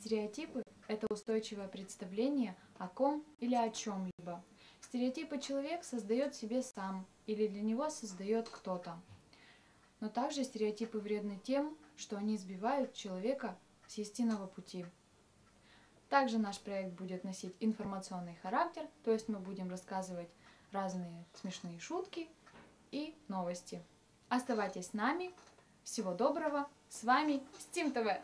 Стереотипы – это устойчивое представление о ком или о чем-либо. Стереотипы человек создает себе сам или для него создает кто-то. Но также стереотипы вредны тем, что они сбивают человека с истинного пути. Также наш проект будет носить информационный характер, то есть мы будем рассказывать разные смешные шутки и новости. Оставайтесь с нами. Всего доброго. С вами Steam TV.